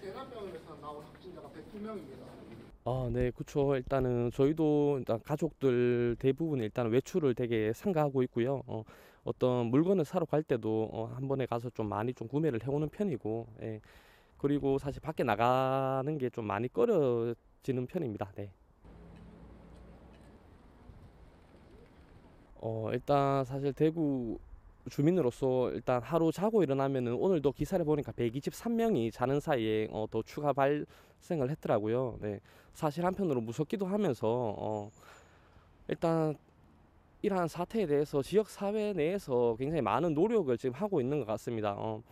대관병원에서 나온 확진자가 102명입니다. 아, 네, 그쵸. 일단은 저희도 일단 가족들 대부분 일단 외출을 되게 삼가하고 있고요. 어, 어떤 물건을 사러 갈 때도 어, 한 번에 가서 좀 많이 좀 구매를 해오는 편이고, 예. 그리고 사실 밖에 나가는 게 좀 많이 꺼려지는 편입니다. 네. 어, 일단 사실 대구 주민으로서 일단 하루 자고 일어나면은 오늘도 기사를 보니까 123명이 자는 사이에 어, 더 추가 발생을 했더라고요. 네. 사실 한편으로 무섭기도 하면서 어, 일단 이러한 사태에 대해서 지역 사회 내에서 굉장히 많은 노력을 지금 하고 있는 것 같습니다. 어,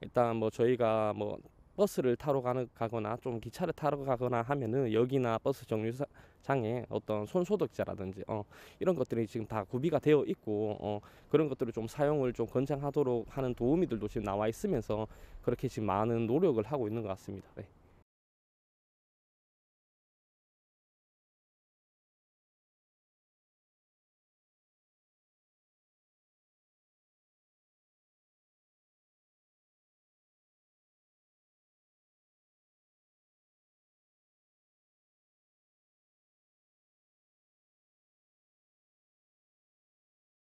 일단 뭐 저희가 뭐 버스를 타러 가는 가거나 좀 기차를 타러 가거나 하면은 역이나 버스 정류장에 어떤 손소독제라든지 어, 이런 것들이 지금 다 구비가 되어 있고 어, 그런 것들을 좀 사용을 좀 권장하도록 하는 도우미들도 지금 나와 있으면서 그렇게 지금 많은 노력을 하고 있는 것 같습니다. 네.